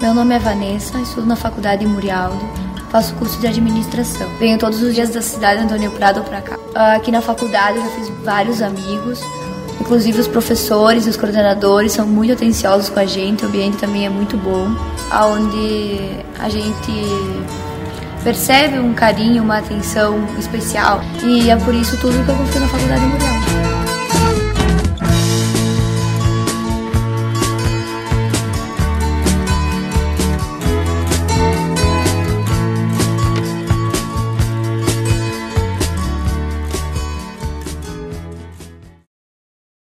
Meu nome é Vanessa, estudo na faculdade Murialdo, faço curso de administração. Venho todos os dias da cidade Antônio Prado para cá. Ah, aqui na faculdade eu já fiz vários amigos, inclusive os professores e os coordenadores são muito atenciosos com a gente, o ambiente também é muito bom, aonde a gente percebe um carinho, uma atenção especial e é por isso tudo que eu confio na faculdade Murialdo.